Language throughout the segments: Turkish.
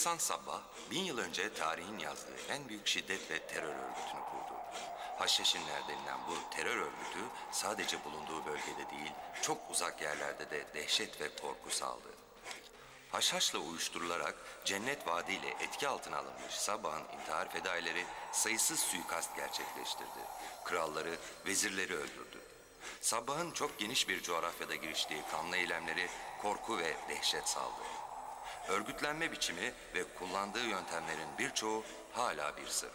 Hasan Sabbah bin yıl önce tarihin yazdığı en büyük şiddet ve terör örgütünü kurdu. Haşhaşinler denilen bu terör örgütü sadece bulunduğu bölgede değil, çok uzak yerlerde de dehşet ve korku saldı. Haşhaşla uyuşturularak Cennet Vadi etki altına alınmış Sabbah'ın intihar fedaileri sayısız suikast gerçekleştirdi. Kralları, vezirleri öldürdü. Sabbah'ın çok geniş bir coğrafyada giriştiği kanlı eylemleri korku ve dehşet saldı. Örgütlenme biçimi ve kullandığı yöntemlerin birçoğu hala bir sır.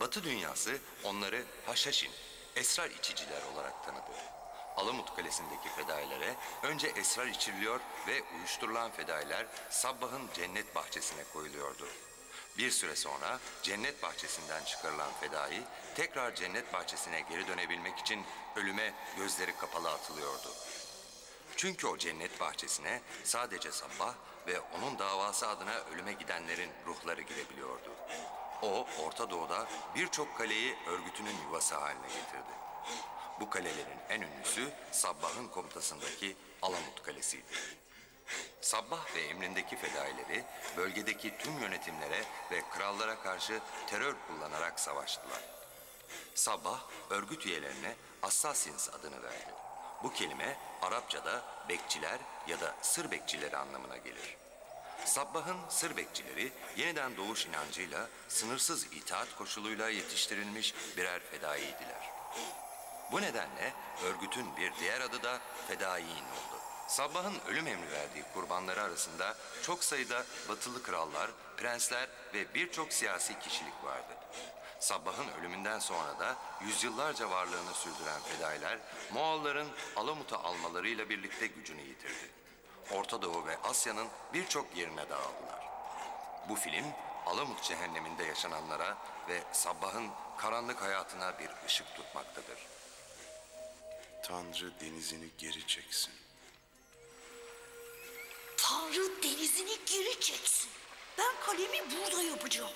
Batı dünyası onları haşhaşin, esrar içiciler olarak tanıdı. Alamut Kalesi'ndeki fedailere önce esrar içiriliyor ve uyuşturulan fedailer Sabbah'ın cennet bahçesine koyuluyordu. Bir süre sonra cennet bahçesinden çıkarılan fedai tekrar cennet bahçesine geri dönebilmek için ölüme gözleri kapalı atılıyordu. Çünkü o cennet bahçesine sadece Sabbah ve onun davası adına ölüme gidenlerin ruhları girebiliyordu. O Orta Doğu'da birçok kaleyi örgütünün yuvası haline getirdi. Bu kalelerin en ünlüsü Sabbah'ın komutasındaki Alamut Kalesi'ydi. Sabbah ve emrindeki fedaileri bölgedeki tüm yönetimlere ve krallara karşı terör kullanarak savaştılar. Sabbah örgüt üyelerine Assassins adını verdi. Bu kelime Arapçada bekçiler ya da sır bekçileri anlamına gelir. Sabbah'ın sır bekçileri yeniden doğuş inancıyla sınırsız itaat koşuluyla yetiştirilmiş birer fedaiydiler. Bu nedenle örgütün bir diğer adı da fedaiin oldu. Sabbah'ın ölüm emri verdiği kurbanları arasında çok sayıda batılı krallar, prensler ve birçok siyasi kişilik vardı. Sabbah'ın ölümünden sonra da yüzyıllarca varlığını sürdüren fedailer Moğolların Alamut'u almalarıyla birlikte gücünü yitirdi. Orta Doğu ve Asya'nın birçok yerine dağıldılar. Bu film Alamut cehenneminde yaşananlara ve Sabbah'ın karanlık hayatına bir ışık tutmaktadır. Tanrı denizini geri çeksin. Tanrı denizini geri çeksin. Ben kalemi burada yapacağım.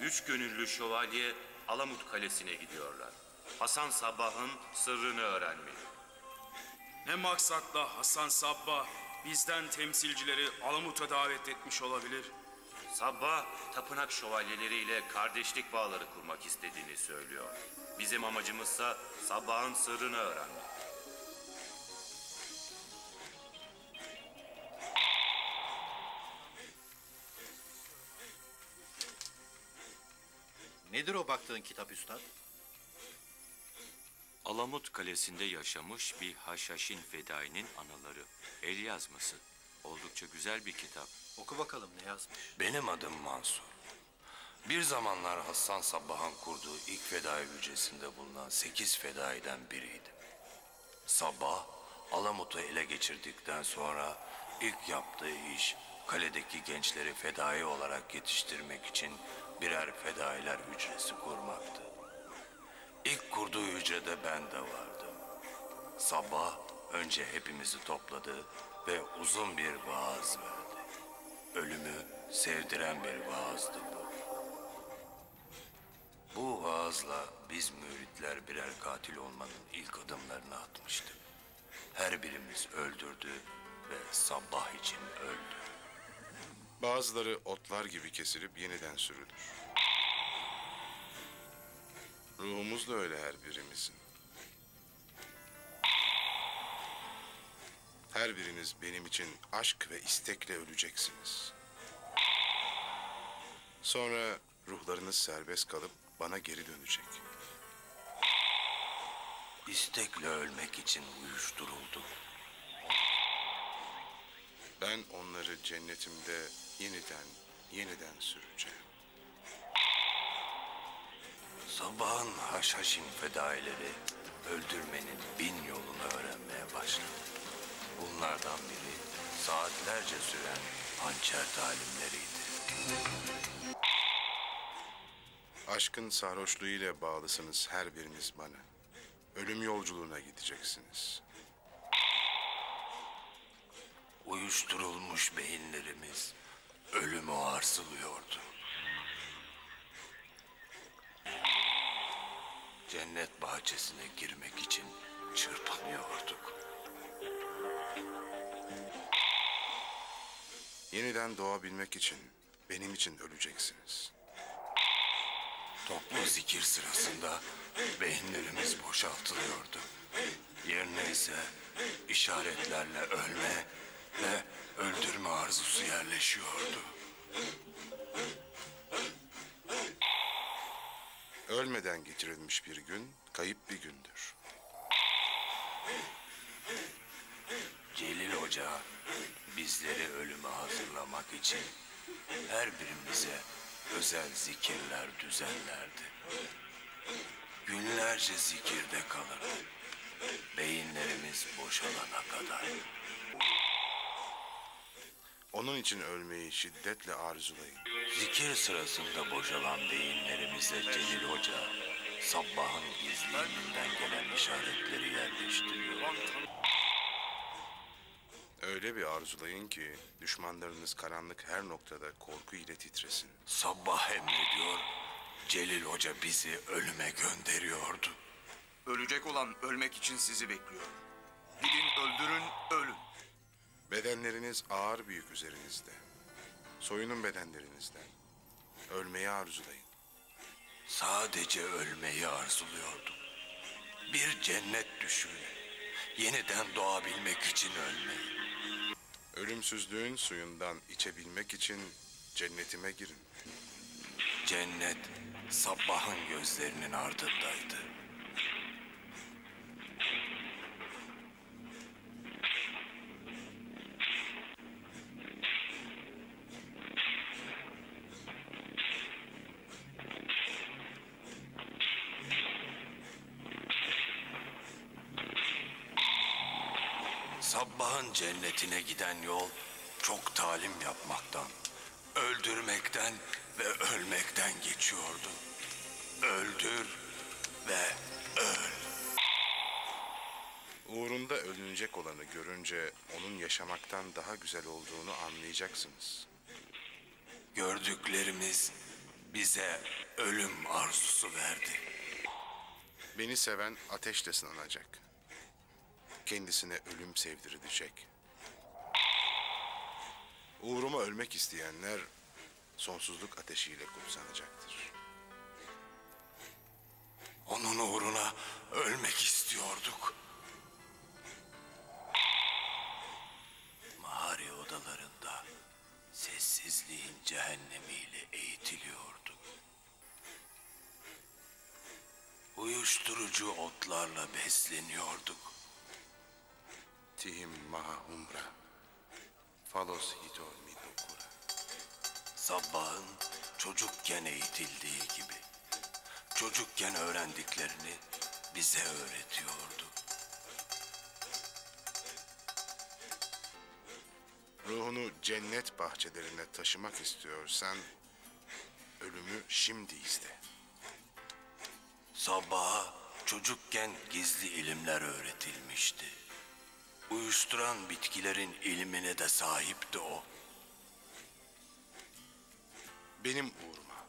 Üç gönüllü şövalye Alamut Kalesi'ne gidiyorlar. Hasan Sabbah'ın sırrını öğrenmeye. Ne maksatla Hasan Sabbah bizden temsilcileri Alamut'a davet etmiş olabilir? Sabbah, tapınak şövalyeleriyle kardeşlik bağları kurmak istediğini söylüyor. Bizim amacımızsa Sabbah'ın sırrını öğrenmek. Nedir o baktığın kitap üstad? Alamut Kalesi'nde yaşamış bir haşhaşin fedainin anıları. El yazması. Oldukça güzel bir kitap. Oku bakalım ne yazmış. Benim adım Mansur. Bir zamanlar Hasan Sabbah'ın kurduğu ilk fedai hücresinde bulunan sekiz fedaiden biriydim. Sabbah, Alamut'u ele geçirdikten sonra ilk yaptığı iş kaledeki gençleri fedai olarak yetiştirmek için birer fedailer hücresi kurmaktı. İlk kurduğu hücrede ben de vardım. Sabah önce hepimizi topladı ve uzun bir vaaz verdi. Ölümü sevdiren bir vaazdı bu. Bu vaazla biz müritler birer katil olmanın ilk adımlarını atmıştık. Her birimiz öldürdü ve sabah için öldü. Bazıları otlar gibi kesilip yeniden sürülür. Ruhumuz da öyle her birimizin. Her biriniz benim için aşk ve istekle öleceksiniz. Sonra ruhlarınız serbest kalıp bana geri dönecek. İstekle ölmek için uyuşturulduk. Ben onları cennetimde yeniden, yeniden süreceğim. Sabahın haşhaşin fedaileri öldürmenin bin yolunu öğrenmeye başladı. Bunlardan biri saatlerce süren hançer talimleriydi. Aşkın sarhoşluğuyla bağlısınız her biriniz bana. Ölüm yolculuğuna gideceksiniz. Uyuşturulmuş beyinlerimiz ölümü arsılıyordu. Cennet bahçesine girmek için çırpınıyorduk. Yeniden doğabilmek için, benim için öleceksiniz. Toplu zikir sırasında beyinlerimiz boşaltılıyordu. Yerine ise işaretlerle ölme ve öldürme arzusu yerleşiyordu. Ölmeden geçirilmiş bir gün, kayıp bir gündür. Celil Hoca bizleri ölüme hazırlamak için her birimize özel zikirler düzenlerdi. Günlerce zikirde kalırdı. Beyinlerimiz boşalana kadar. Onun için ölmeyi şiddetle arzulayın. Zikir sırasında boşalan beyinlerimize Celil Hoca sabbahın gizliliğinden gelen işaretleri yerleştiriyor. Öyle bir arzulayın ki düşmanlarınız karanlık her noktada korku ile titresin. Sabbah emrediyor, Celil Hoca bizi ölüme gönderiyordu. Ölecek olan ölmek için sizi bekliyor. Gidin öldürün, ölün. Bedenleriniz ağır bir yük üzerinizde. Soyunun bedenlerinizden. Ölmeyi arzulayın. Sadece ölmeyi arzuluyordum. Bir cennet düşün. Yeniden doğabilmek için ölmeyi. Ölümsüzlüğün suyundan içebilmek için cennetime girin. Cennet sabbahın gözlerinin ardındaydı. Sabbahın cennetine giden yol çok talim yapmaktan, öldürmekten ve ölmekten geçiyordu. Öldür ve öl. Uğrunda ölünecek olanı görünce onun yaşamaktan daha güzel olduğunu anlayacaksınız. Gördüklerimiz bize ölüm arzusu verdi. Beni seven ateşle sınanacak. Kendisine ölüm sevdirilecek. Uğruma ölmek isteyenler sonsuzluk ateşiyle kutsanacaktır. Onun uğruna ölmek istiyorduk. Mağara odalarında sessizliğin cehennemiyle eğitiliyorduk. Uyuşturucu otlarla besleniyorduk. Tihim maha umra. Falos hito midokura. Sabbahın çocukken eğitildiği gibi. Çocukken öğrendiklerini bize öğretiyordu. Ruhunu cennet bahçelerine taşımak istiyorsan ölümü şimdi iste. Sabaha çocukken gizli ilimler öğretilmişti. Uyuşturan bitkilerin ilmine de sahipti o. Benim uğruma,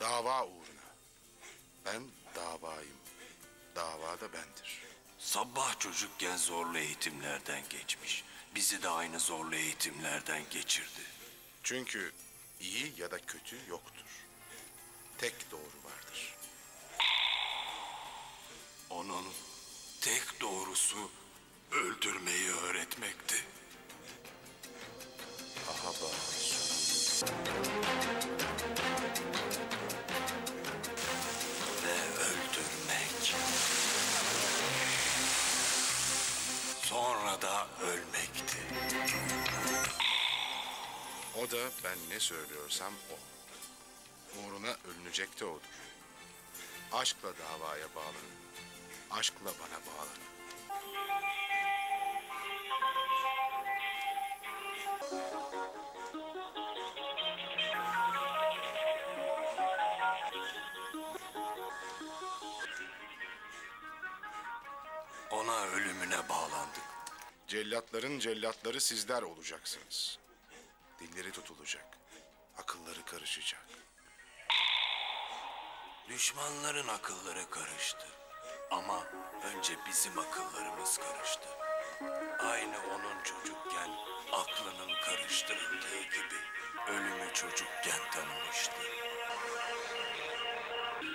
dava uğruna. Ben davayım. Dava da bendir. Sabah çocukken zorlu eğitimlerden geçmiş. Bizi de aynı zorlu eğitimlerden geçirdi. Çünkü iyi ya da kötü yoktur. Tek doğru vardır. Onun tek doğrusu öldürmeyi öğretmekti. Ahaba ve öldürmek. Sonra da ölmekti. O da ben ne söylüyorsam o. Uğruna ölünecek de. Aşkla davaya bağlanın. Aşkla bana bağlanın. Ona ölümüne bağlandık. Cellatların cellatları sizler olacaksınız. Dilleri tutulacak. Akılları karışacak. Düşmanların akılları karıştı. Ama önce bizim akıllarımız karıştı. Aynı onun çocukken aklının karıştırıldığı gibi ölümü çocukken tanımıştı.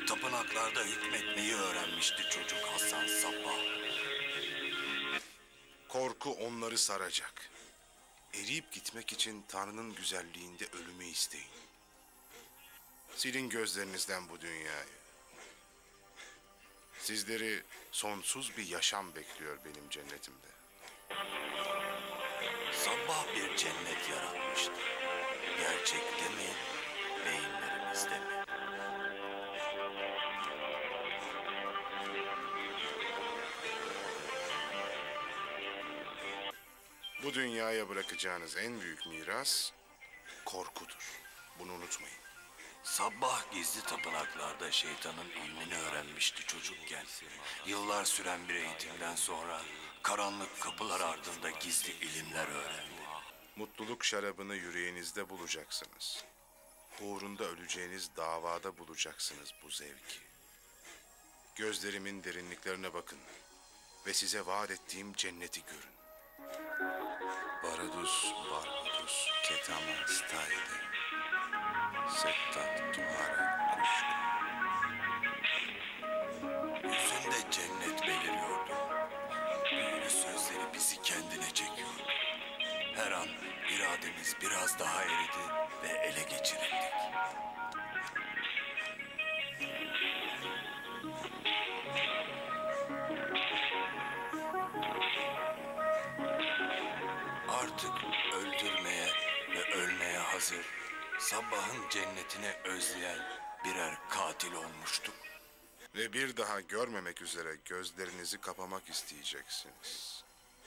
Tapınaklarda hükmetmeyi öğrenmişti çocuk Hasan Sabbah. Korku onları saracak. Eriyip gitmek için Tanrı'nın güzelliğinde ölümü isteyin. Silin gözlerinizden bu dünyayı. Sizleri sonsuz bir yaşam bekliyor benim cennetimde. Sabbah bir cennet yaratmıştı. Gerçekte mi, beyinlerimizde mi? Bu dünyaya bırakacağınız en büyük miras korkudur. Bunu unutmayın. Sabbah gizli tapınaklarda şeytanın ilmini öğrenmişti çocukken. Yıllar süren bir eğitimden sonra karanlık kapılar ardında gizli ilimler öğrendi. Mutluluk şarabını yüreğinizde bulacaksınız. Uğrunda öleceğiniz davada bulacaksınız bu zevki. Gözlerimin derinliklerine bakın ve size vaat ettiğim cenneti görün. Baradus barbadus ketama stayde. Settat tuhara kuşku. Yüzünde cennet beliriyordu. Büyülü sözleri bizi kendine çekiyordu. Her an irademiz biraz daha eridi ve ele geçirildik. Sabahın cennetini özleyen birer katil olmuştuk. Ve bir daha görmemek üzere gözlerinizi kapamak isteyeceksiniz.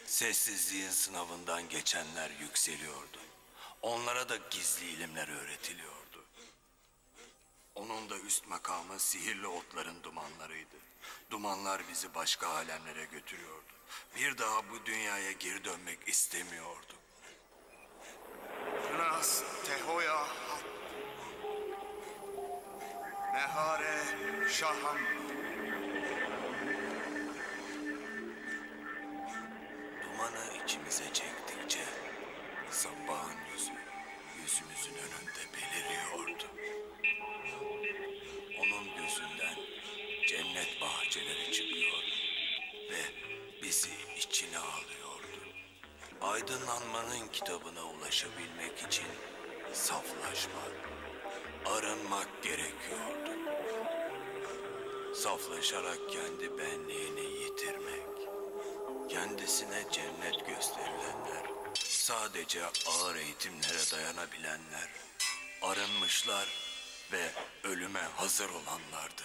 Sessizliğin sınavından geçenler yükseliyordu. Onlara da gizli ilimler öğretiliyordu. Onun da üst makamı sihirli otların dumanlarıydı. Dumanlar bizi başka alemlere götürüyordu. Bir daha bu dünyaya geri dönmek istemiyordu. Nas tehoya hat. Nehare şaham. Dumanı içimize çektikçe sabahın yüzü yüzümüzün önünde beliriyordu. Onun gözünden cennet bahçeleri çıkıyor ve bizi içine alıyordu. Aydınlanmanın kitabına ulaşabilmek için saflaşmak, arınmak gerekiyordu. Saflaşarak kendi benliğini yitirmek kendisine cennet gösterilenler, sadece ağır eğitimlere dayanabilenler, arınmışlar ve ölüme hazır olanlardı.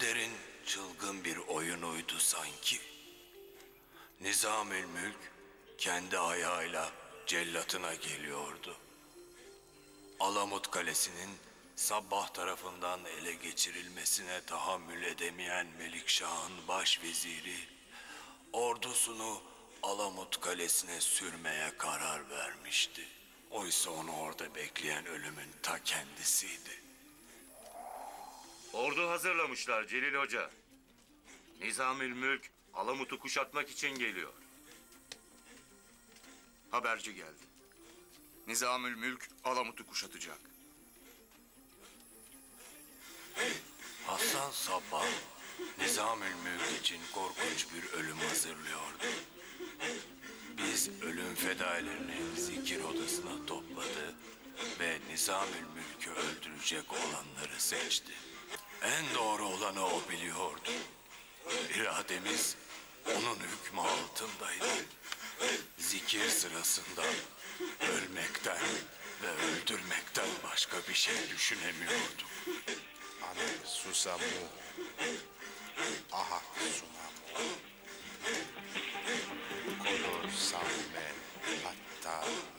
Kaderin çılgın bir oyunuydu sanki. Nizamül Mülk kendi ayağıyla cellatına geliyordu. Alamut Kalesi'nin Sabbah tarafından ele geçirilmesine tahammül edemeyen Melikşah'ın başveziri ordusunu Alamut Kalesi'ne sürmeye karar vermişti. Oysa onu orada bekleyen ölümün ta kendisiydi. Ordu hazırlamışlar Celil Hoca. Nizamül Mülk Alamut'u kuşatmak için geliyor. Haberci geldi. Nizamül Mülk Alamut'u kuşatacak. Hasan Sabbah, Nizamül Mülk için korkunç bir ölüm hazırlıyordu. Biz ölüm fedailerini zikir odasına topladı ve Nizamül Mülk'ü öldürecek olanları seçti. En doğru olanı o biliyordu. İrademiz onun hükmü altındaydı. Zikir sırasında ölmekten ve öldürmekten başka bir şey düşünemiyorduk. Anak susamu. Aha sunamu. Kolo samme patanak.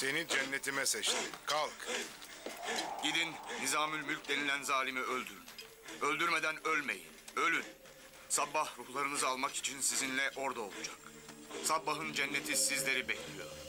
Seni cennetime seçti. Kalk. Gidin Nizamül Mülk denilen zalimi öldürün. Öldürmeden ölmeyin. Ölün. Sabbah ruhlarınızı almak için sizinle orada olacak. Sabbah'ın cenneti sizleri bekliyor.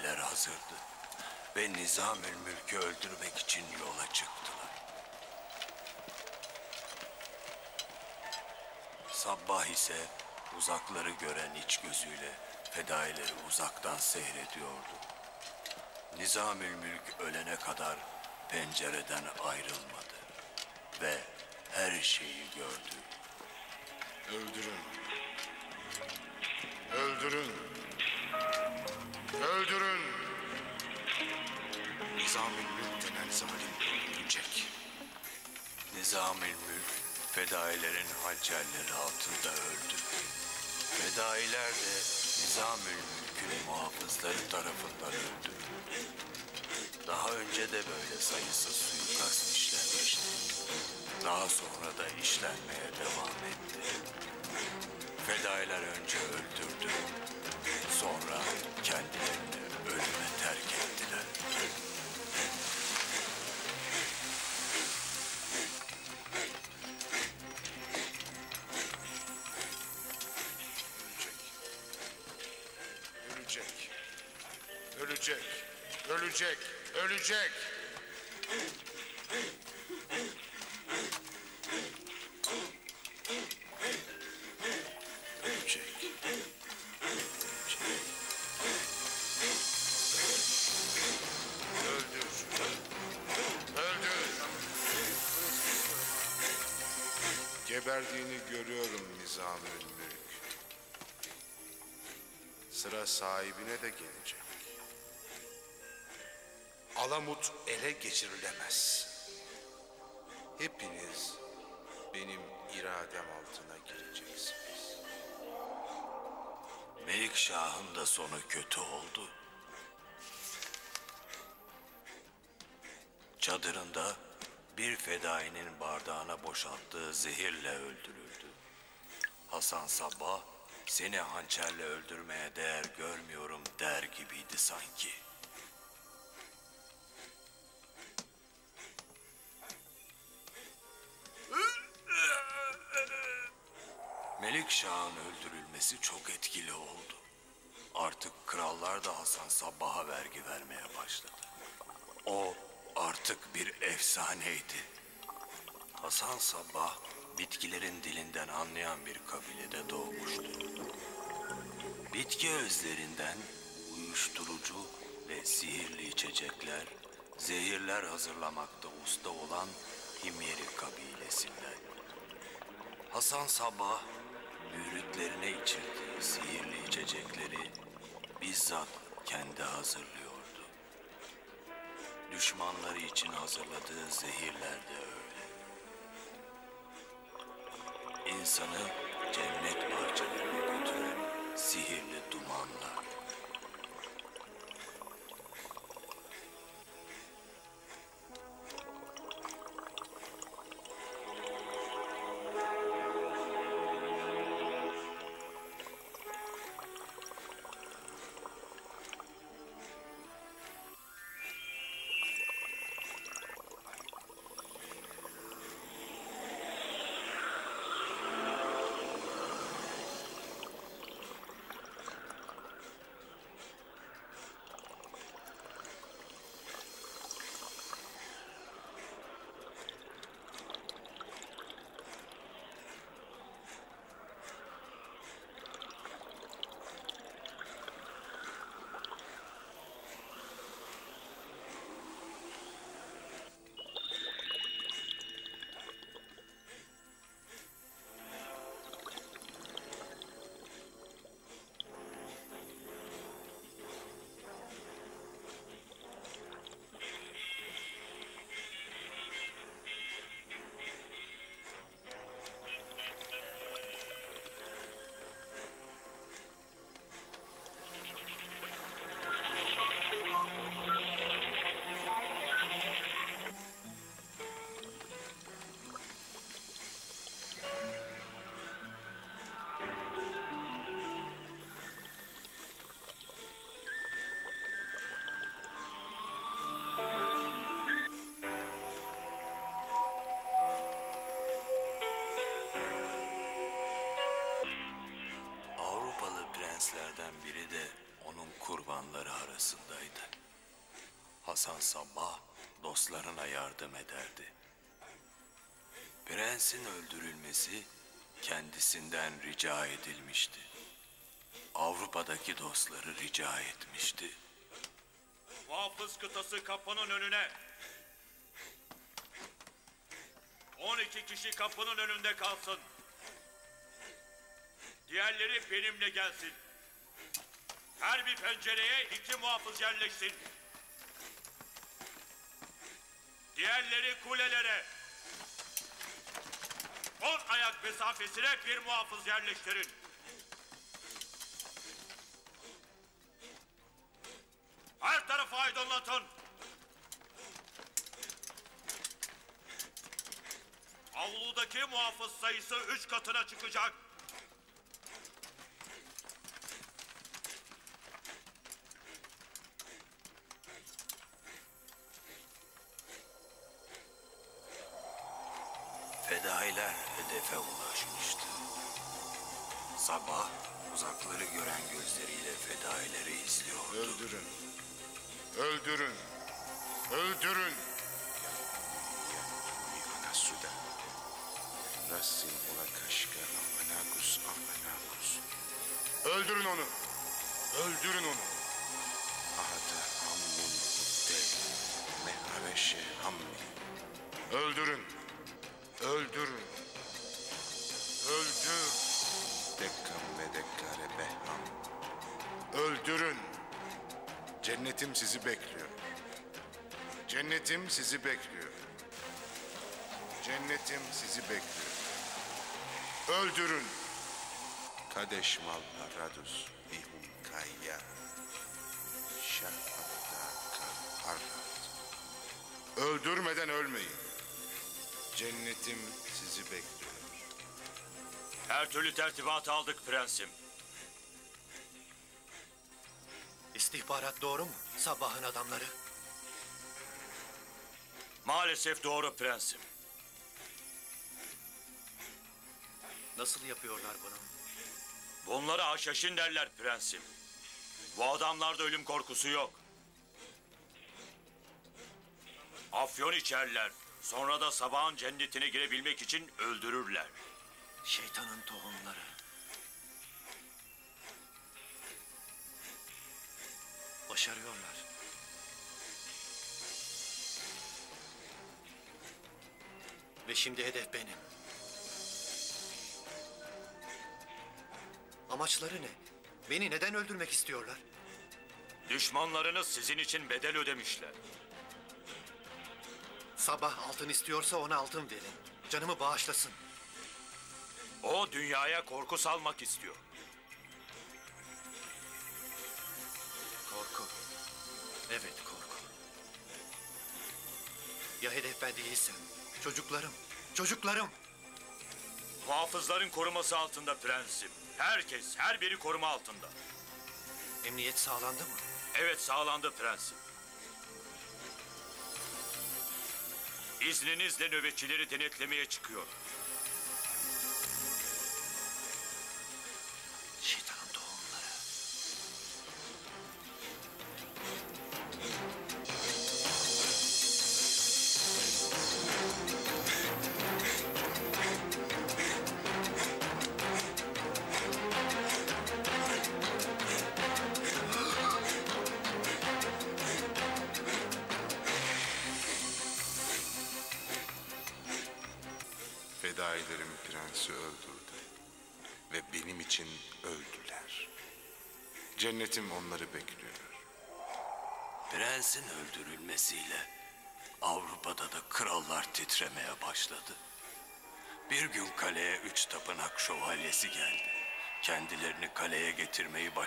Fedailer hazırdı ve Nizamül Mülk'ü öldürmek için yola çıktılar. Sabbah ise uzakları gören iç gözüyle fedaileri uzaktan seyrediyordu. Nizamül Mülk ölene kadar pencereden ayrılmadı ve her şeyi gördü. Öldürün. Öldürün. Öldürün. Nizamül Mülk denen zalim öldürecek. Nizamül Mülk fedailerin hançerleri altında öldü. Fedailer de Nizamül Mülk'ün muhafızları tarafından öldü. Daha önce de böyle sayısız suikast işlenmişti. Daha sonra da işlenmeye devam etti. Fedailer önce öldürdü. Kendilerini ölüme terk ettiler. Ölecek. Ölecek. Ölecek. Ölecek. Ölecek. Alamut ele geçirilemez. Hepiniz benim iradem altına gireceksiniz. Melik Şah'ın da sonu kötü oldu. Çadırında bir fedainin bardağına boşalttığı zehirle öldürüldü. Hasan Sabbah seni hançerle öldürmeye değer görmüyorum der gibiydi sanki. Şah'ın öldürülmesi çok etkili oldu. Artık krallar da Hasan Sabbah'a vergi vermeye başladı. O artık bir efsaneydi. Hasan Sabbah bitkilerin dilinden anlayan bir kabilede doğmuştu. Bitki özlerinden uyuşturucu ve sihirli içecekler, zehirler hazırlamakta usta olan Himyeri kabilesinden. Hasan Sabbah müritlerine içirdiği sihirli içecekleri bizzat kendi hazırlıyordu. Düşmanları için hazırladığı zehirler de öyle. İnsanı cennet bahçelerine götüren sihirli dumanlar. Hasan Sabbah dostlarına yardım ederdi. Prensin öldürülmesi kendisinden rica edilmişti. Avrupa'daki dostları rica etmişti. Muhafız kıtası kapının önüne. 12 kişi kapının önünde kalsın. Diğerleri benimle gelsin. Her bir pencereye iki muhafız yerleşsin. Diğerleri kulelere. On ayak mesafesine bir muhafız yerleştirin. Her tarafı aydınlatın. Avludaki muhafız sayısı üç katına çıkacak. Amanakus. Öldürün onu. Öldürün onu. Ahata hammin utte. Mehareşe hammi. Öldürün. Öldürün. Öldür. Dekkam ve dekkare beham. Öldürün. Cennetim sizi bekliyor. Cennetim sizi bekliyor. Cennetim sizi bekliyor. Öldürün. Kadeş mal paradus bihum kayya. Şahatta kaharrat. Öldürmeden ölmeyin. Cennetim sizi bekliyor. Her türlü tertibatı aldık prensim. İstihbarat doğru mu? Sabahın adamları. Maalesef doğru prensim. Nasıl yapıyorlar bunu? Bunlara haşhaşin derler prensim. Bu adamlarda ölüm korkusu yok. Afyon içerler. Sonra da sabahın cennetine girebilmek için öldürürler. Şeytanın tohumları. Başarıyorlar. Ve şimdi hedef benim. Amaçları ne? Beni neden öldürmek istiyorlar? Düşmanlarınız sizin için bedel ödemişler. Sabah altın istiyorsa ona altın verin. Canımı bağışlasın. O dünyaya korku salmak istiyor. Korku. Evet korku. Ya hedef ben değilsem? Çocuklarım. Çocuklarım. Muhafızların koruması altında prensim. Herkes, her biri koruma altında. Emniyet sağlandı mı? Evet sağlandı prensim. İzninizle nöbetçileri denetlemeye çıkıyor.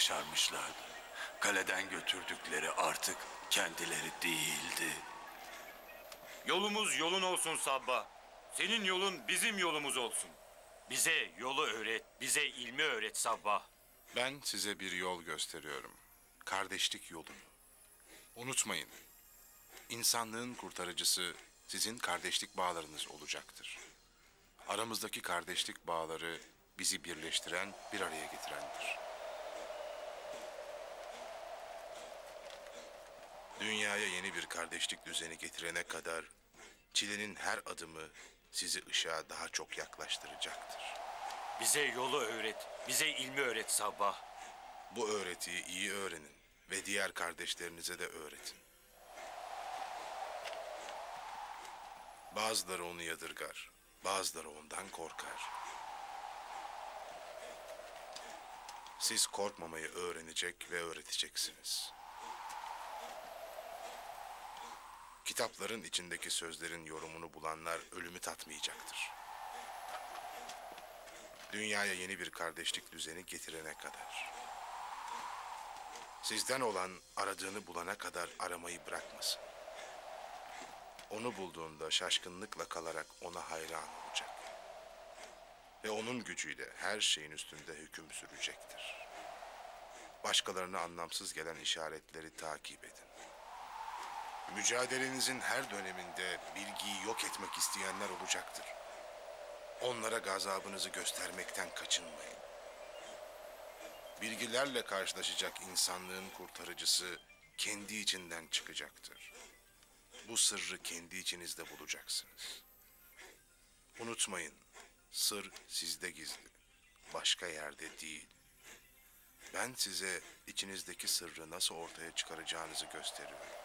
Başarmışlardı. Kaleden götürdükleri artık kendileri değildi. Yolumuz yolun olsun Sabba. Senin yolun bizim yolumuz olsun. Bize yolu öğret, bize ilmi öğret Sabba. Ben size bir yol gösteriyorum. Kardeşlik yolu. Unutmayın. İnsanlığın kurtarıcısı sizin kardeşlik bağlarınız olacaktır. Aramızdaki kardeşlik bağları bizi birleştiren, bir araya getirendir. Dünyaya yeni bir kardeşlik düzeni getirene kadar çilenin her adımı sizi ışığa daha çok yaklaştıracaktır. Bize yolu öğret, bize ilmi öğret Sabbah. Bu öğretiyi iyi öğrenin ve diğer kardeşlerinize de öğretin. Bazıları onu yadırgar, bazıları ondan korkar. Siz korkmamayı öğrenecek ve öğreteceksiniz. Kitapların içindeki sözlerin yorumunu bulanlar ölümü tatmayacaktır. Dünyaya yeni bir kardeşlik düzeni getirene kadar. Sizden olan aradığını bulana kadar aramayı bırakmasın. Onu bulduğunda şaşkınlıkla kalarak ona hayran olacak. Ve onun gücüyle her şeyin üstünde hüküm sürecektir. Başkalarına anlamsız gelen işaretleri takip edin. Mücadelenizin her döneminde bilgiyi yok etmek isteyenler olacaktır. Onlara gazabınızı göstermekten kaçınmayın. Bilgilerle karşılaşacak insanlığın kurtarıcısı kendi içinden çıkacaktır. Bu sırrı kendi içinizde bulacaksınız. Unutmayın, sır sizde gizli, başka yerde değil. Ben size içinizdeki sırrı nasıl ortaya çıkaracağınızı gösteriyorum.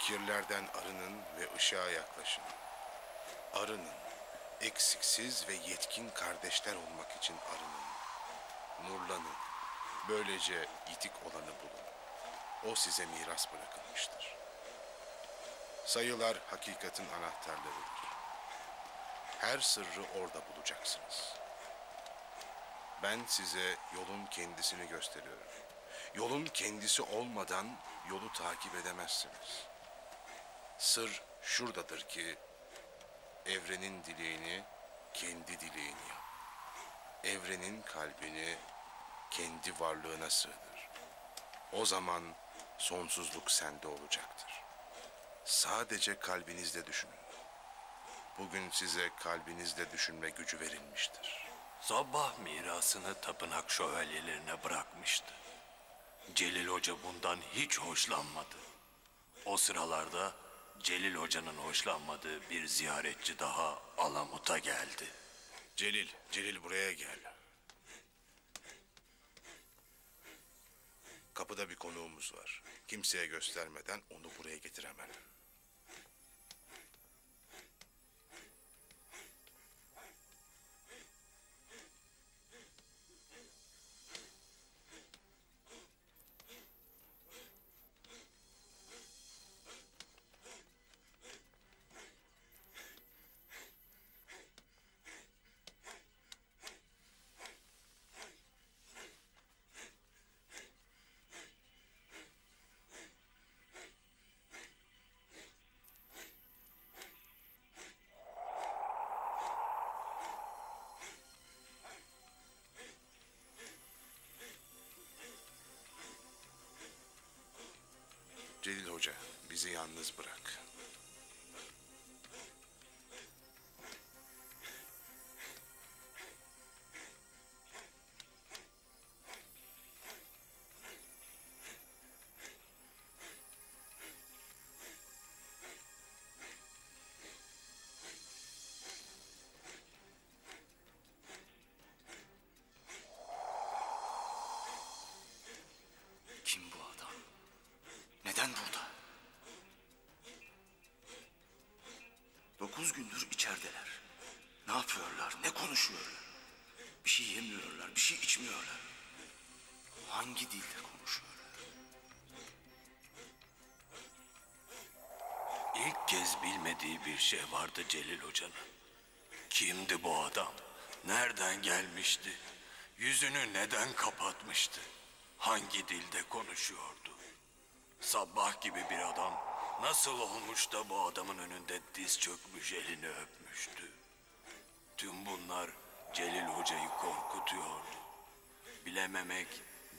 Kirlerden arının ve ışığa yaklaşın. Arının, eksiksiz ve yetkin kardeşler olmak için arının. Nurlanın, böylece itik olanı bulun. O size miras bırakılmıştır. Sayılar hakikatin anahtarlarıdır. Her sırrı orada bulacaksınız. Ben size yolun kendisini gösteriyorum. Yolun kendisi olmadan yolu takip edemezsiniz. Sır şuradadır ki evrenin dileğini kendi dileğini yap. Evrenin kalbini kendi varlığına sığdır. O zaman sonsuzluk sende olacaktır. Sadece kalbinizde düşünün. Bugün size kalbinizde düşünme gücü verilmiştir. Sabah mirasını tapınak şövalyelerine bırakmıştı. Celil Hoca bundan hiç hoşlanmadı. O sıralarda Celil Hoca'nın hoşlanmadığı bir ziyaretçi daha Alamut'a geldi. Celil, Celil buraya gel. Kapıda bir konuğumuz var. Kimseye göstermeden onu buraya getir hemen. Gündür içerideler. Ne yapıyorlar, ne konuşuyorlar? Bir şey yemiyorlar, bir şey içmiyorlar. Hangi dilde konuşuyorlar? İlk kez bilmediği bir şey vardı Celil Hoca'nın. Kimdi bu adam? Nereden gelmişti? Yüzünü neden kapatmıştı? Hangi dilde konuşuyordu? Sabah gibi bir adam nasıl olmuş da bu adamın önünde diz çökmüş elini öpmüştü? Tüm bunlar Celil Hoca'yı korkutuyordu. Bilememek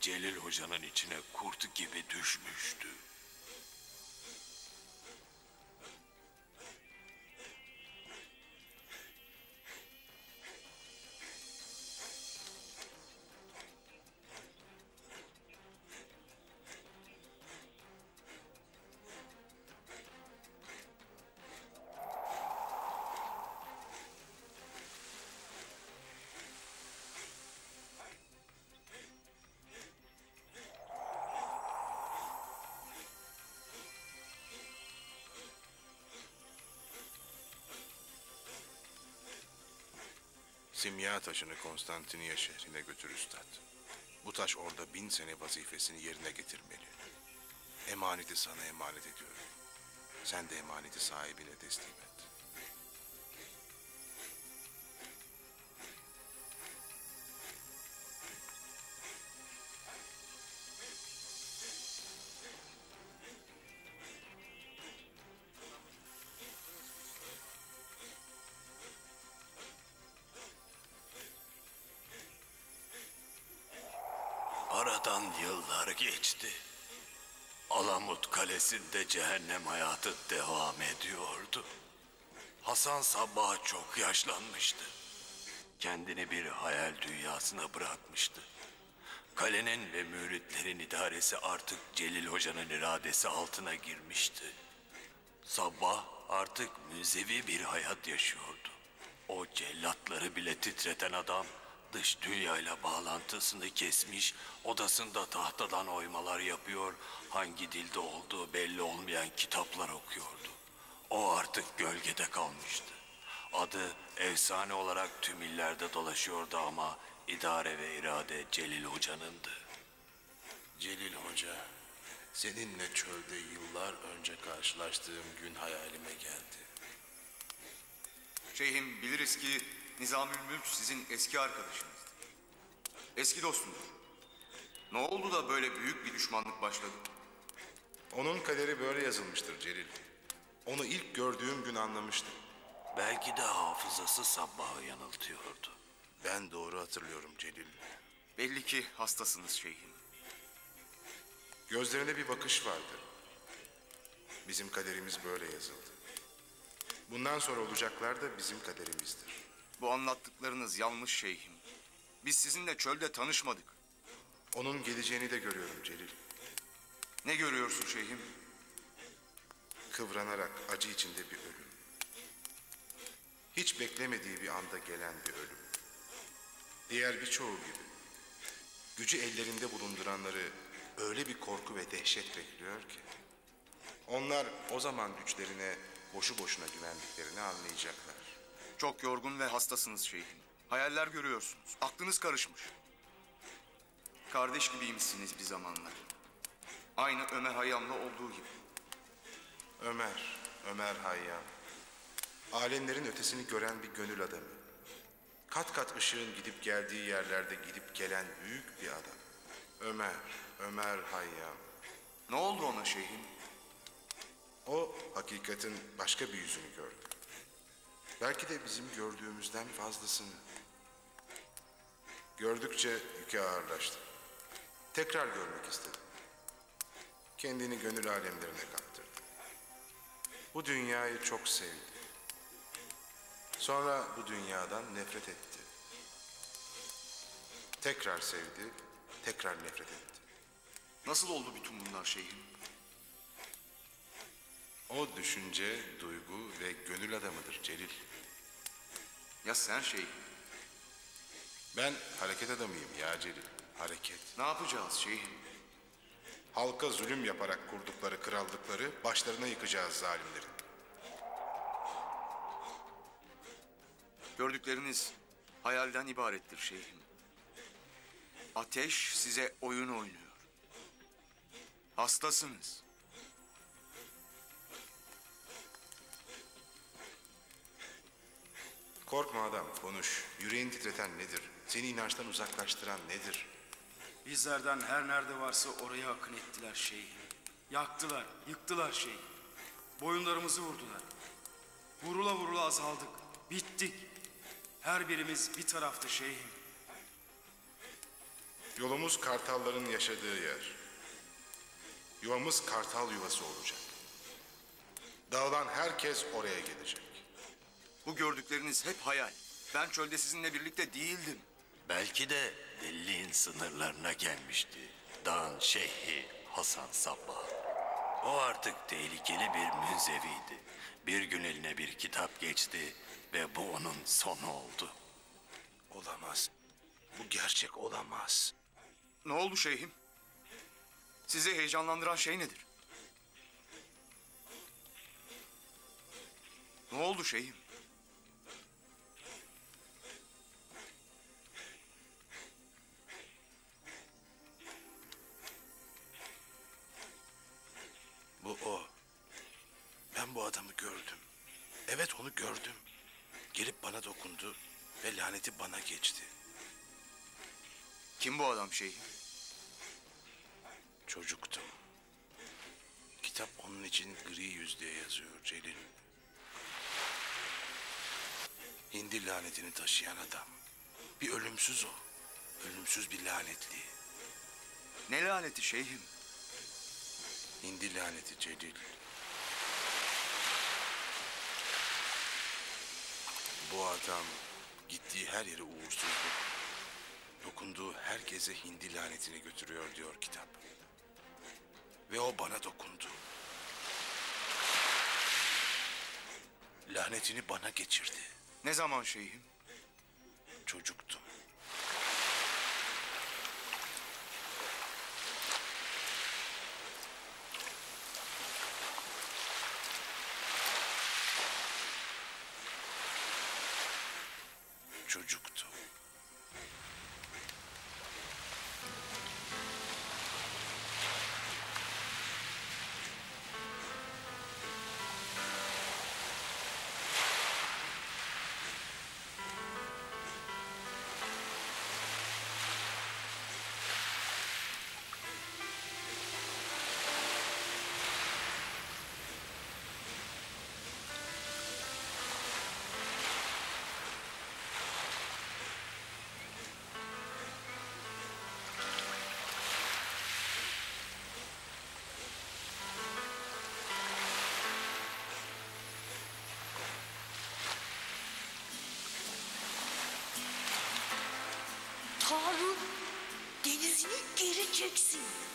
Celil Hoca'nın içine kurt gibi düşmüştü. Simya taşını Konstantiniye şehrine götür üstad. Bu taş orada bin sene vazifesini yerine getirmeli. Emaneti sana emanet ediyorum. Sen de emaneti sahibine teslim et. Kalesi'nde cehennem hayatı devam ediyordu. Hasan Sabbah çok yaşlanmıştı. Kendini bir hayal dünyasına bırakmıştı. Kalenin ve müritlerin idaresi artık Celil Hoca'nın iradesi altına girmişti. Sabbah artık müzevi bir hayat yaşıyordu. O cellatları bile titreten adam dış dünyayla bağlantısını kesmiş, odasında tahtadan oymalar yapıyor, hangi dilde olduğu belli olmayan kitaplar okuyordu. O artık gölgede kalmıştı. Adı efsane olarak tüm illerde dolaşıyordu ama idare ve irade Celil Hoca'nındı. Celil Hoca, seninle çölde yıllar önce karşılaştığım gün hayalime geldi. Şeyhim biliriz ki Nizamül Mülk sizin eski arkadaşınızdı. Eski dostunuz. Ne oldu da böyle büyük bir düşmanlık başladı? Onun kaderi böyle yazılmıştır Celil. Onu ilk gördüğüm gün anlamıştım. Belki de hafızası Sabbah'ı yanıltıyordu. Ben doğru hatırlıyorum Celil. Belli ki hastasınız şeyhim. Gözlerinde bir bakış vardı. Bizim kaderimiz böyle yazıldı. Bundan sonra olacaklar da bizim kaderimizdir. Bu anlattıklarınız yanlış şeyhim. Biz sizinle çölde tanışmadık. Onun geleceğini de görüyorum Celil. Ne görüyorsun şeyhim? Kıvranarak acı içinde bir ölüm. Hiç beklemediği bir anda gelen bir ölüm. Diğer birçoğu gibi. Gücü ellerinde bulunduranları öyle bir korku ve dehşet bekliyor ki. Onlar o zaman güçlerine boşu boşuna güvendiklerini anlayacaklar. Çok yorgun ve hastasınız şeyhim. Hayaller görüyorsunuz. Aklınız karışmış. Kardeş gibiymişsiniz bir zamanlar. Aynı Ömer Hayyam'la olduğu gibi. Ömer, Ömer Hayyam. Alemlerin ötesini gören bir gönül adamı. Kat kat ışığın gidip geldiği yerlerde gidip gelen büyük bir adam. Ömer, Ömer Hayyam. Ne oldu ona şeyhim? O hakikatin başka bir yüzünü gördü. Belki de bizim gördüğümüzden fazlasını. Gördükçe yükü ağırlaştı. Tekrar görmek istedi. Kendini gönül alemlerine kaptırdı. Bu dünyayı çok sevdi. Sonra bu dünyadan nefret etti. Tekrar sevdi, tekrar nefret etti. Nasıl oldu bütün bunlar şeyhim? O düşünce, duygu ve gönül adamıdır Celil. Ya sen şeyhim? Ben hareket adamıyım ya Celil. Hareket. Ne yapacağız şeyhim? Halka zulüm yaparak kurdukları krallıkları başlarına yıkacağız zalimlerin. Gördükleriniz hayalden ibarettir şeyhim. Ateş size oyun oynuyor. Hastasınız. Korkma adam, konuş. Yüreğini titreten nedir? Seni inançtan uzaklaştıran nedir? Bizlerden her nerede varsa oraya akın ettiler şeyhi. Yaktılar, yıktılar şeyhi. Boyunlarımızı vurdular. Vurula vurula azaldık, bittik. Her birimiz bir taraftı şeyhim. Yolumuz kartalların yaşadığı yer. Yuvamız kartal yuvası olacak. Dağılan herkes oraya gelecek. Bu gördükleriniz hep hayal. Ben çölde sizinle birlikte değildim. Belki de deliliğin sınırlarına gelmişti. Dağın şeyhi Hasan Sabbah. O artık tehlikeli bir münzeviydi. Bir gün eline bir kitap geçti ve bu onun sonu oldu. Olamaz. Bu gerçek olamaz. Ne oldu şeyhim? Sizi heyecanlandıran şey nedir? Ne oldu şeyhim? Adamı gördüm. Evet onu gördüm. Gelip bana dokundu ve laneti bana geçti. Kim bu adam şeyhim? Çocuktum. Kitap onun için gri yüz diye yazıyor Celil. Hindi lanetini taşıyan adam. Bir ölümsüz o. Ölümsüz bir lanetli. Ne laneti şeyhim? Hindi laneti Celil. Bu adam gittiği her yere uğursuzluk, dokunduğu herkese hindi lanetini götürüyor diyor kitap. Ve o bana dokundu. Lanetini bana geçirdi. Ne zaman şeyhim? Çocuktum. Geri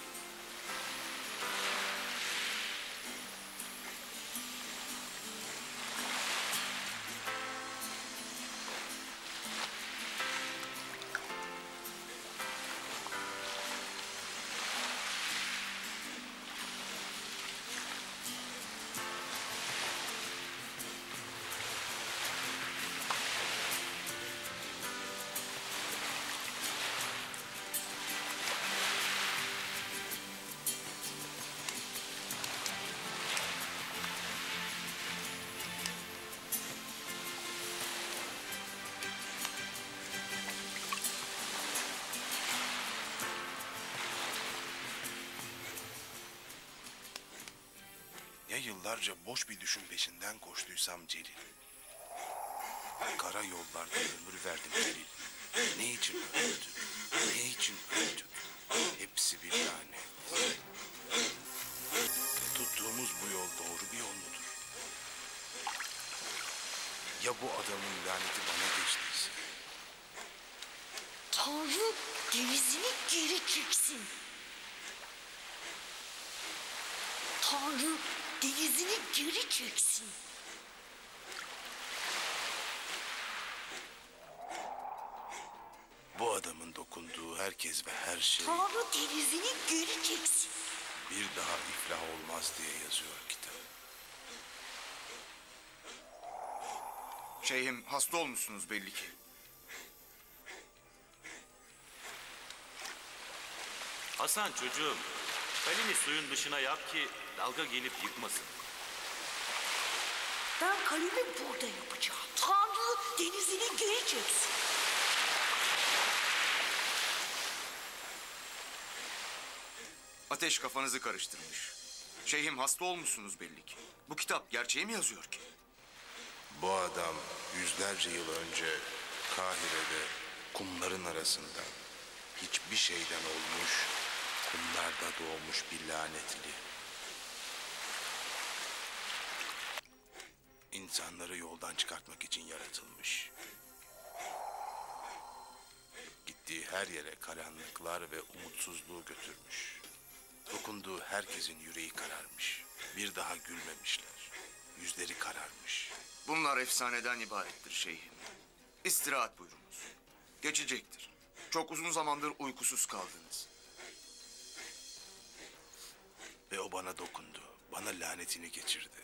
yıllarca boş bir düşün peşinden koştuysam Celil. Kara yollarda ömür verdim Celil. Ne için öldü? Ne için öldü? Hepsi bir lanet. Tuttuğumuz bu yol doğru bir yol mudur? Ya bu adamın laneti bana geçtiyse? Tanrı denizini geri çeksin. Tanrı denizini geri çeksin. Bu adamın dokunduğu herkes ve her şey Tanrı denizini geri çeksin. bir daha iflah olmaz diye yazıyor kitap. Şeyhim hasta olmuşsunuz belli ki. Hasan çocuğum, kalemi suyun dışına yap ki dalga gelip yıkmasın. Kalemi burada yapacağım. Tanrı denizini geri çeksin. Ateş kafanızı karıştırmış. Şeyhim hasta olmuşsunuz belli ki. Bu kitap gerçeği mi yazıyor ki? Bu adam yüzlerce yıl önce Kahire'de kumların arasında hiçbir şeyden olmuş, kumlarda doğmuş bir lanetli. İnsanları yoldan çıkartmak için yaratılmış. Gittiği her yere karanlıklar ve umutsuzluğu götürmüş. Dokunduğu herkesin yüreği kararmış. Bir daha gülmemişler. Yüzleri kararmış. Bunlar efsaneden ibarettir şeyhim. İstirahat buyurunuz. Geçecektir. Çok uzun zamandır uykusuz kaldınız. Ve o bana dokundu. Bana lanetini geçirdi.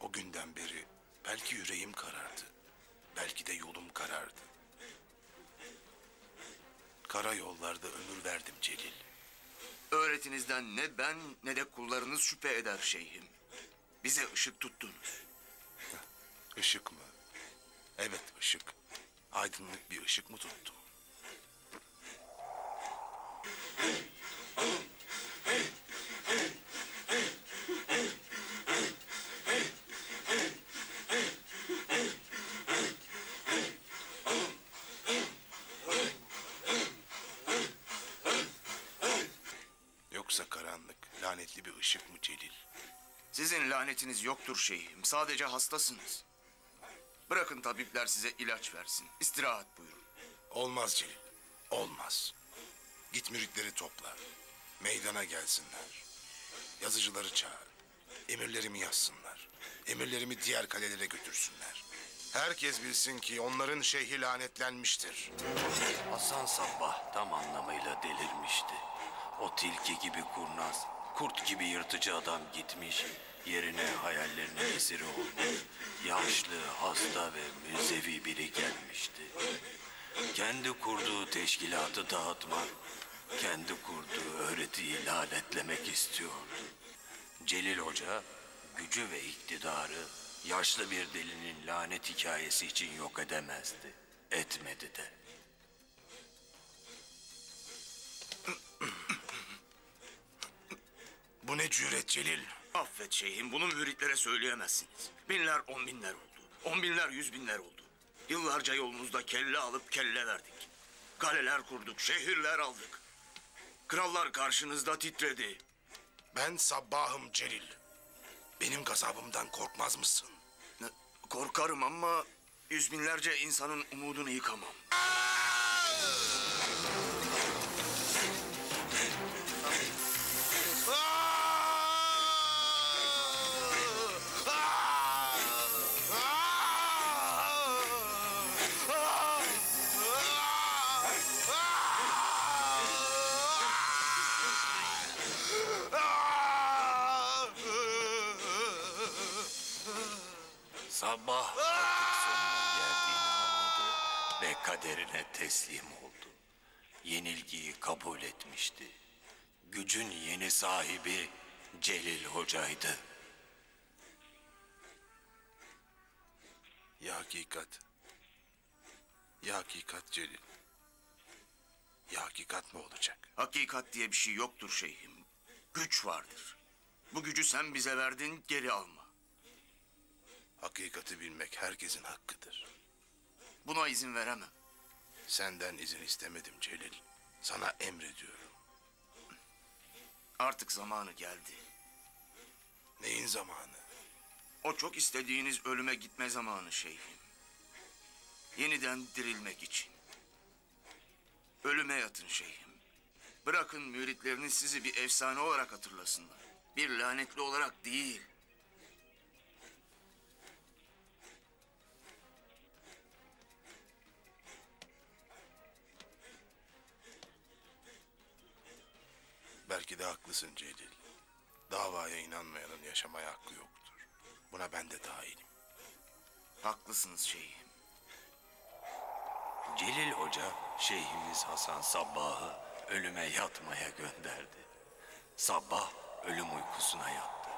O günden beri belki yüreğim karardı. Belki de yolum karardı. Kara yollarda ömür verdim Celil. Öğretinizden ne ben ne de kullarınız şüphe eder şeyhim. Bize ışık tuttunuz. Işık mı? Evet ışık. Aydınlık bir ışık mı tuttum? Yoksa karanlık, lanetli bir ışık mı Celil? Sizin lanetiniz yoktur şeyhim. Sadece hastasınız. Bırakın tabipler size ilaç versin. İstirahat buyurun. Olmaz Celil. Olmaz. Git müritleri topla. Meydana gelsinler. Yazıcıları çağır. Emirlerimi yazsınlar. Emirlerimi diğer kalelere götürsünler. Herkes bilsin ki onların şeyhi lanetlenmiştir. Hasan Sabbah tam anlamıyla delirmişti. O tilki gibi kurnaz, kurt gibi yırtıcı adam gitmiş, yerine hayallerinin esiri olmuş, yaşlı, hasta ve müzevi biri gelmişti. Kendi kurduğu teşkilatı dağıtmak, kendi kurduğu öğretiyi lanetlemek istiyordu. Celil Hoca, gücü ve iktidarı yaşlı bir delinin lanet hikayesi için yok edemezdi. Etmedi de. Bu ne cüret Celil? Affet şeyhim bunu müritlere söyleyemezsiniz. Binler on binler oldu. On binler yüz binler oldu. Yıllarca yolunuzda kelle alıp kelle verdik. Kaleler kurduk, şehirler aldık. Krallar karşınızda titredi. Ben Sabbahım Celil. Benim gazabımdan korkmaz mısın? Ne- Korkarım ama yüz binlerce insanın umudunu yıkamam. Sabah artık sonunun geldiğini anladı ve kaderine teslim oldu. Yenilgiyi kabul etmişti. Gücün yeni sahibi Celil Hoca'ydı. Ya hakikat? Ya hakikat Celil? Ya hakikat ne olacak? Hakikat diye bir şey yoktur şeyhim. Güç vardır. Bu gücü sen bize verdin, geri alma. Hakikati bilmek herkesin hakkıdır. Buna izin veremem. Senden izin istemedim Celil. Sana emrediyorum. Artık zamanı geldi. Neyin zamanı? O çok istediğiniz ölüme gitme zamanı şeyhim. Yeniden dirilmek için. Ölüme yatın şeyhim. Bırakın müritleriniz sizi bir efsane olarak hatırlasınlar. Bir lanetli olarak değil. Belki de haklısın Celil. Davaya inanmayanın yaşamaya hakkı yoktur. Buna ben de dahilim. Haklısınız şeyhim. Celil Hoca Şeyhimiz Hasan Sabbah'ı ölüme yatmaya gönderdi. Sabbah ölüm uykusuna yattı.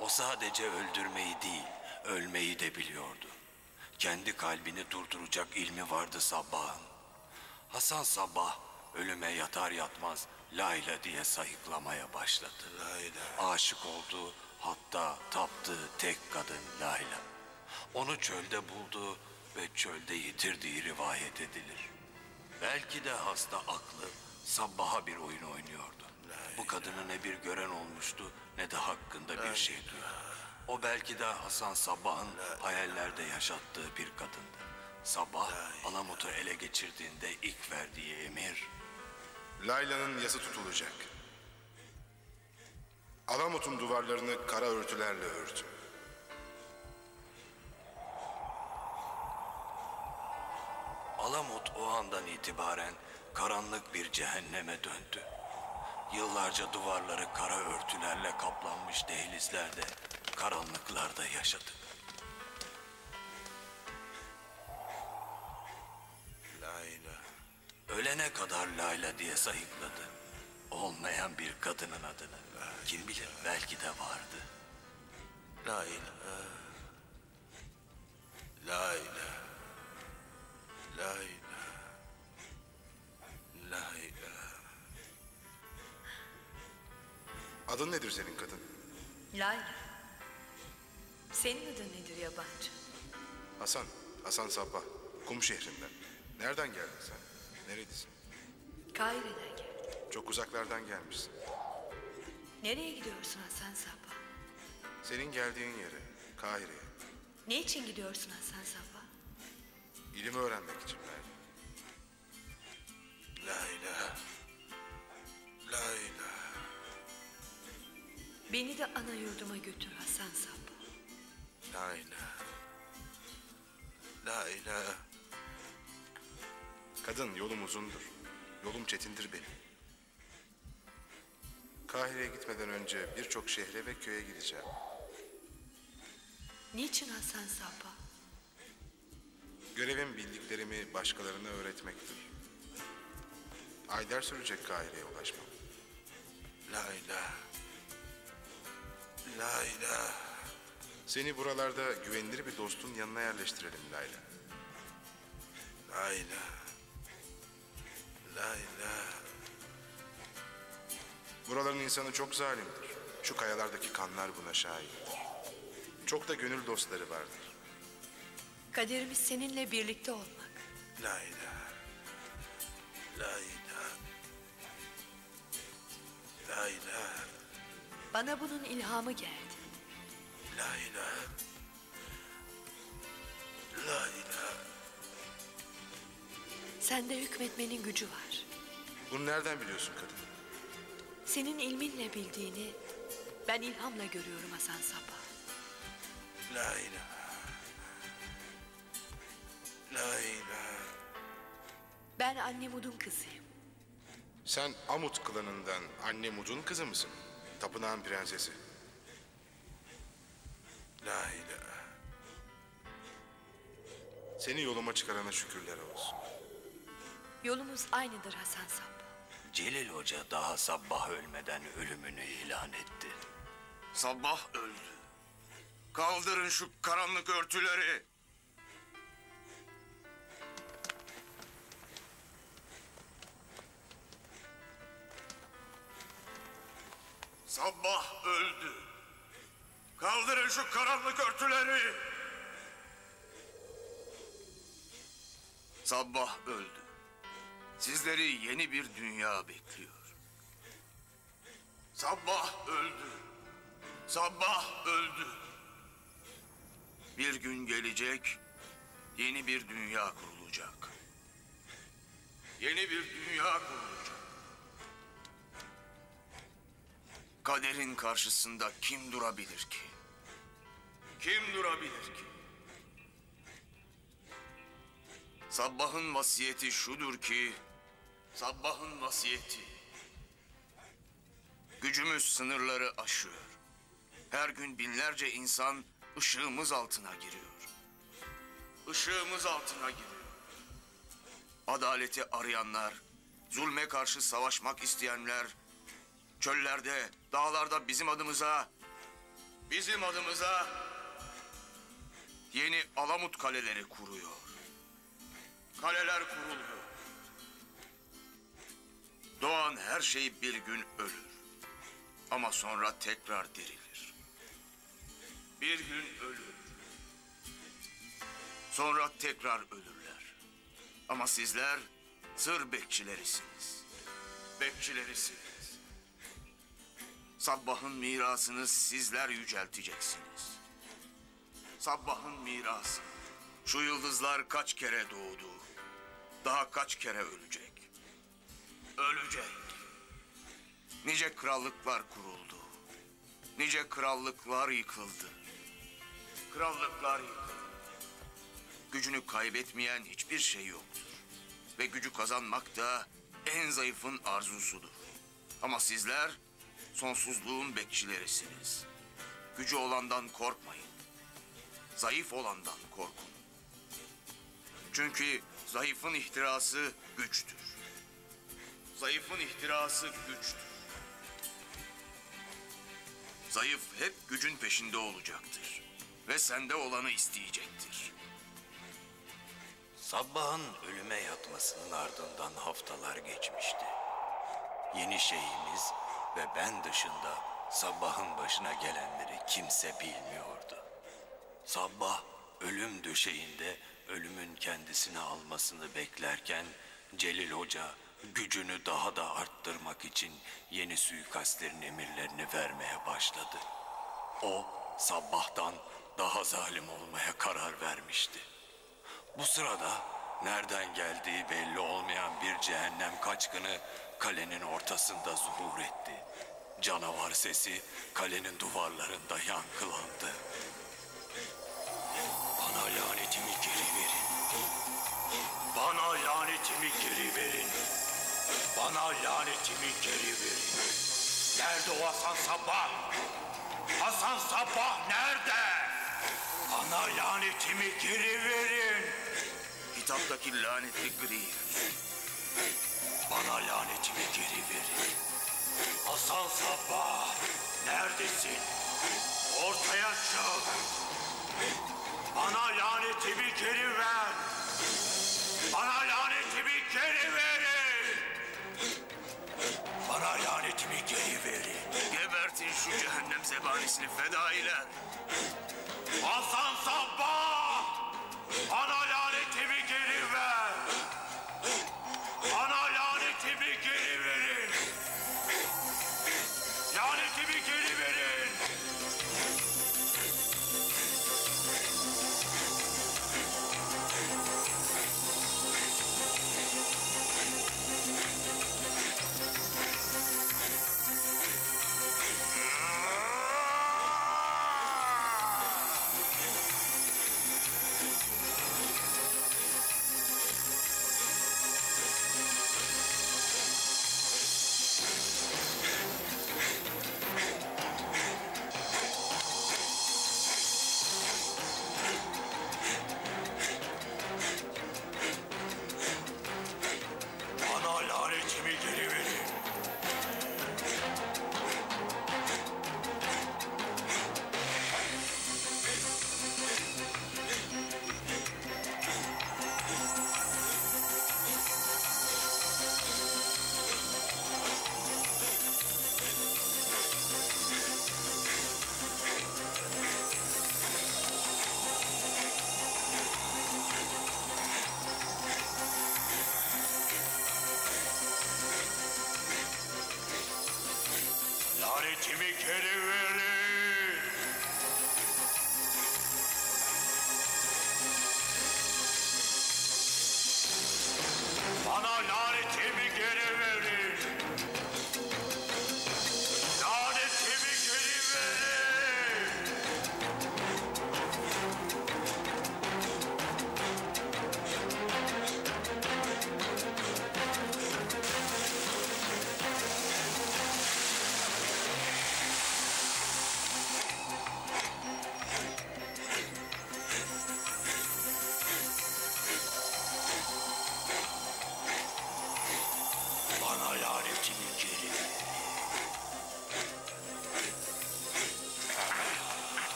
O sadece öldürmeyi değil, ölmeyi de biliyordu. Kendi kalbini durduracak ilmi vardı Sabbah'ın. Hasan Sabbah ölüme yatar yatmaz Layla diye sayıklamaya başladı. Layla. Aşık olduğu hatta taptığı tek kadın Layla. Onu çölde buldu ve çölde yitirdiği rivayet edilir. Belki de hasta aklı Sabbah'a bir oyun oynuyordu. Bu kadını ne bir gören olmuştu ne de hakkında bir şey duydu. O belki de Hasan Sabbah'ın hayallerde yaşattığı bir kadındı. Sabbah Alamut'u ele geçirdiğinde ilk verdiği emir Layla'nın yası tutulacak. Alamut'un duvarlarını kara örtülerle ört. Alamut o andan itibaren karanlık bir cehenneme döndü. Yıllarca duvarları kara örtülerle kaplanmış dehlizlerde, karanlıklarda yaşadık. Ölene kadar Layla diye sayıkladı. Olmayan bir kadının adını. Kim bilir belki de vardı. La ilahe. La ilahe. La ilahe. La ilahe. Adın nedir senin kadın? Layla. Senin adın nedir yabancı? Hasan. Hasan Sabbah. Kum şehrinden. Nereden geldin sen? Nerelisin? Kahire'den geldim. Çok uzaklardan gelmişsin. Nereye gidiyorsun Hasan Sabah? Senin geldiğin yere, Kahire'ye. Ne için gidiyorsun Hasan Sabah? İlim öğrenmek için Layla. La ilahe. La ilahe. Beni de ana yurduma götür Hasan Sabah. La ilahe. La ilahe. Kadın yolum uzundur. Yolum çetindir benim. Kahire'ye gitmeden önce birçok şehre ve köye gideceğim. Niçin Hasan Sabah? Görevim bildiklerimi başkalarına öğretmektir. Aylar sürecek Kahire'ye ulaşmam. La ilahe. La ilahe. Seni buralarda güvenilir bir dostun yanına yerleştirelim Layla. La ilahe. La ilahe. Buraların insanı çok zalimdir. Şu kayalardaki kanlar buna şahittir. Çok da gönül dostları vardır. Kaderimiz seninle birlikte olmak. La ilahe. La ilahe. La ilahe. Bana bunun ilhamı geldi. La ilahe. La ilahe. Sende hükmetmenin gücü var. Bunu nereden biliyorsun kadın? Senin ilminle bildiğini ben ilhamla görüyorum Hasan Sabah. La ilahe. La ilahe. Ben annemudun kızıyım. Sen Amut klanından anne Mud'un kızı mısın? Tapınağın prensesi. La ilahe. Seni yoluma çıkarana şükürler olsun. Yolumuz aynıdır Hasan Sabah. Celil Hoca daha sabah ölmeden ölümünü ilan etti. Sabah öldü. Kaldırın şu karanlık örtüleri. Sabah öldü. Kaldırın şu karanlık örtüleri. Sabah öldü. Sizleri yeni bir dünya bekliyor. Sabah öldü. Sabah öldü. Bir gün gelecek, yeni bir dünya kurulacak. Yeni bir dünya kurulacak. Kaderin karşısında kim durabilir ki? Kim durabilir ki? Sabbahın vasiyeti şudur ki, Sabbahın vasiyeti. Gücümüz sınırları aşıyor. Her gün binlerce insan ışığımız altına giriyor. Işığımız altına giriyor. Adaleti arayanlar, zulme karşı savaşmak isteyenler, çöllerde, dağlarda bizim adımıza, bizim adımıza yeni Alamut kaleleri kuruyor. Kaleler kuruluyor. Doğan her şey bir gün ölür. Ama sonra tekrar dirilir. Bir gün ölür. Sonra tekrar ölürler. Ama sizler sır bekçilerisiniz. Bekçilerisiniz. Sabbahın mirasını sizler yücelteceksiniz. Sabbahın mirası. Şu yıldızlar kaç kere doğdu. Daha kaç kere ölecek. Ölecek. Nice krallıklar kuruldu. Nice krallıklar yıkıldı. Krallıklar yıkıldı. Gücünü kaybetmeyen hiçbir şey yoktur. Ve gücü kazanmak da en zayıfın arzusudur. Ama sizler sonsuzluğun bekçilerisiniz. Gücü olandan korkmayın. Zayıf olandan korkun. Çünkü zayıfın ihtirası güçtür. Zayıfın ihtirası güçtür. Zayıf hep gücün peşinde olacaktır. Ve sende olanı isteyecektir. Sabbah'ın ölüme yatmasının ardından haftalar geçmişti. Yeni şeyimiz ve ben dışında Sabbah'ın başına gelenleri kimse bilmiyordu. Sabbah ölüm döşeğinde ölümün kendisini almasını beklerken Celil Hoca gücünü daha da arttırmak için yeni suikastlerin emirlerini vermeye başladı. O Sabbah'tan daha zalim olmaya karar vermişti. Bu sırada nereden geldiği belli olmayan bir cehennem kaçkını kalenin ortasında zuhur etti. Canavar sesi kalenin duvarlarında yankılandı. Bana lanetimi Bana lanetimi geri verin. Nerede o Hasan Sabbah? Hasan Sabbah nerede? Bana lanetimi geri verin. Kitaptaki lanetli gri. Bana lanetimi geri verin. Hasan Sabbah, neredesin? Ortaya çık. Bana lanetimi geri ver. Cehennem zebanisini fedailer. Hasan Sabbah!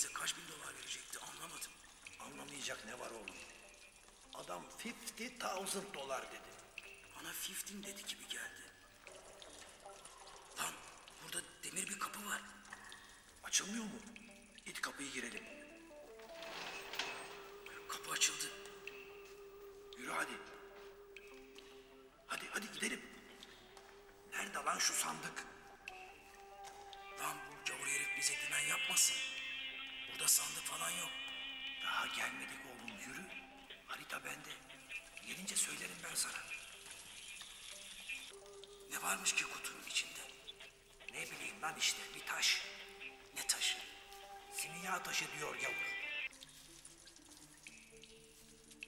Bize kaç bin dolar verecekti anlamadım. Anlamayacak ne var oğlum? Adam 50,000 dolar dedi. Bana 15 dedi gibi geldi. Lan burada demir bir kapı var. Açılmıyor mu? İt kapıyı girelim. Kapı açıldı. Yürü hadi. Hadi hadi gidelim. Nerede lan şu sandık? Gelmedik oğlum yürü. Harita bende. Gelince söylerim ben sana. Ne varmış ki kutunun içinde? Ne bileyim lan işte bir taş. Ne taşı? Simya taşı diyor yavur.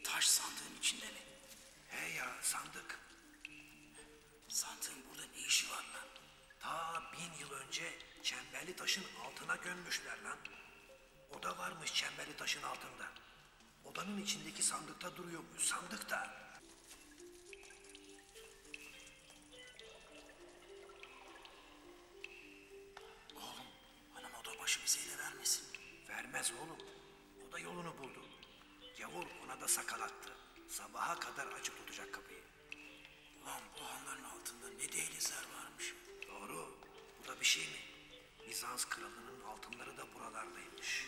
Taş sandığın içinde mi? He ya sandık. Sandığın burada ne işi var lan? Ta bin yıl önce çemberli taşın altına gömmüşler lan. Oda varmış çemberli taşın altında. Odanın içindeki sandıkta duruyormuş. Sandıkta. Oğlum hanım oda başı bize ele vermesin. Vermez oğlum. O da yolunu buldu. Gavur ona da sakalattı. Sabaha kadar açık tutacak kapıyı. Ulan bu hanların altında ne dehlizler varmış. Doğru. Bu da bir şey mi? Bizans kralının altınları da buralardaymış.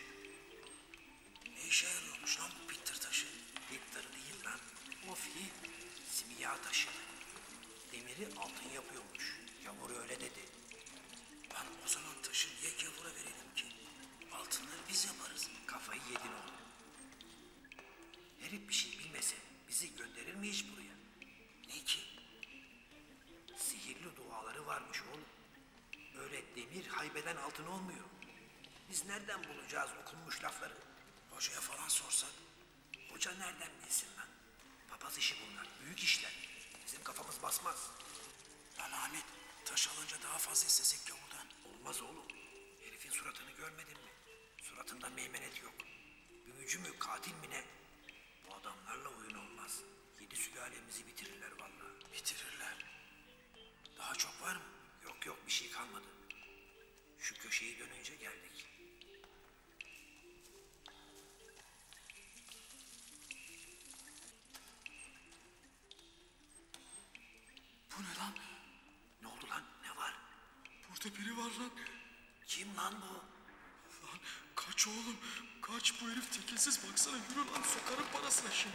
Hoca nereden bilsin lan? Papaz işi bunlar. Büyük işler. Bizim kafamız basmaz. Lan Ahmet taş alınca daha fazla istesek gavurdan. Olmaz oğlum. Herifin suratını görmedin mi? Suratında meymenet yok. Büyücü mü katil mi ne? Bu adamlarla oyun olmaz. Yedi sülalemizi bitirirler vallahi. Bitirirler. Daha çok var mı? Yok yok bir şey kalmadı. Şu köşeyi dönünce geldik. Kaç bu herif tekinsiz baksana yürü lan sokarım parasına şimdi.